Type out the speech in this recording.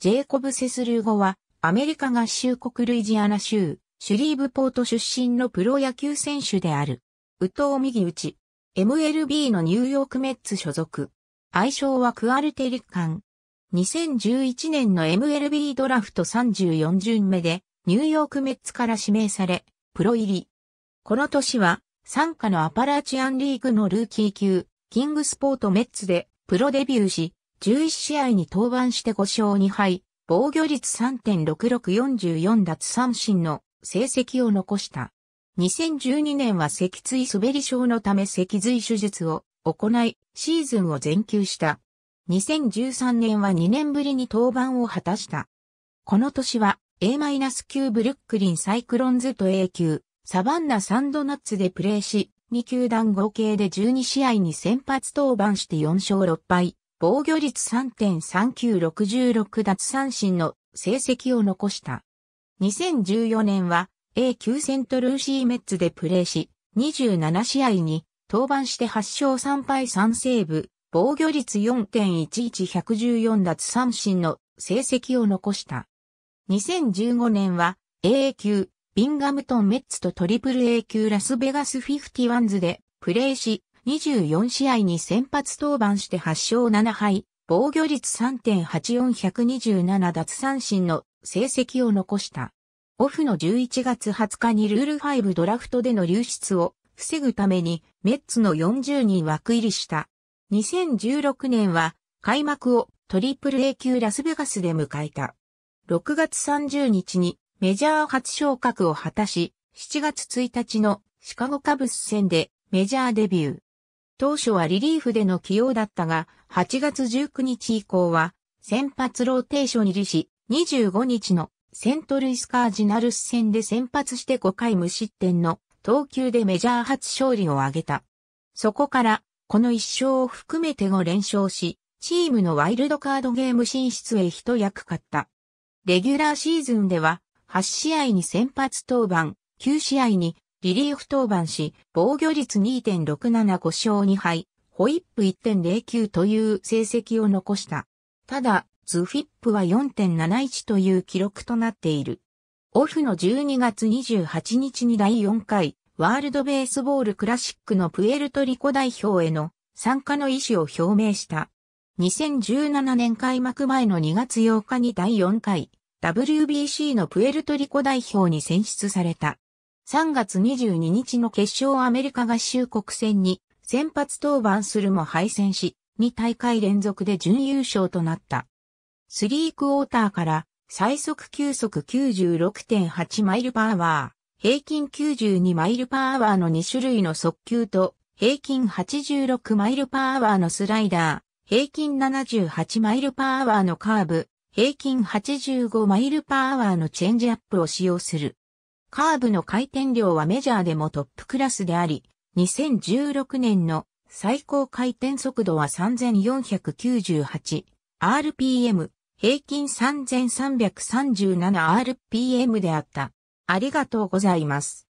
ジェイコブ・セスルー語は、アメリカ合衆国ルイジアナ州、シュリーブポート出身のプロ野球選手である。宇藤右打ち。MLB のニューヨークメッツ所属。愛称はクアルテリカン。2011年の MLB ドラフト34巡目で、ニューヨークメッツから指名され、プロ入り。この年は、参加のアパラチアンリーグのルーキー級、キングスポートメッツで、プロデビューし、11試合に登板して5勝2敗、防御率3.6644奪三振の成績を残した。2012年は脊椎滑り症のため脊髄手術を行い、シーズンを全休した。2013年は2年ぶりに登板を果たした。この年は A- 級ブルックリンサイクロンズと A 級サバンナサンドナッツでプレーし、2球団合計で12試合に先発登板して4勝6敗、防御率3.3966奪三振の成績を残した。2014年は A 級セントルーシーメッツでプレーし、27試合に登板して8勝3敗3セーブ、防御率4.11114奪三振の成績を残した。2015年は A 級ビンガムトンメッツとトリプル A 級ラスベガスフィフティワンズでプレーし、24試合に先発登板して8勝7敗、防御率3.84127奪三振の成績を残した。オフの11月20日にルール5ドラフトでの流出を防ぐためにメッツの40人枠入りした。2016年は開幕をトリプル A 級ラスベガスで迎えた。6月30日にメジャー初昇格を果たし、7月1日のシカゴカブス戦でメジャーデビュー。当初はリリーフでの起用だったが、8月19日以降は先発ローテーション入りし、25日のセントルイスカージナルス戦で先発して5回無失点の投球でメジャー初勝利を挙げた。そこから、この1勝を含めて5連勝し、チームのワイルドカードゲーム進出へ一役買った。レギュラーシーズンでは、8試合に先発登板、9試合にリリーフ登板し、防御率2.675勝2敗、ホイップ1.09という成績を残した。ただ、ズフィップは4.71という記録となっている。オフの12月28日に第4回ワールドベースボールクラシックのプエルトリコ代表への参加の意思を表明した。2017年開幕前の2月8日に第4回 WBC のプエルトリコ代表に選出された。3月22日の決勝アメリカ合衆国戦に先発登板するも敗戦し、2大会連続で準優勝となった。3クォーターから最速球速96.8マイルパーワー、平均92マイルパーワーの2種類の速球と、平均86マイルパーワーのスライダー、平均78マイルパーワーのカーブ、平均85マイルパーワーのチェンジアップを使用する。カーブの回転量はメジャーでもトップクラスであり、2016年の最高回転速度は 3498rpm、平均 3337rpm であった。ありがとうございます。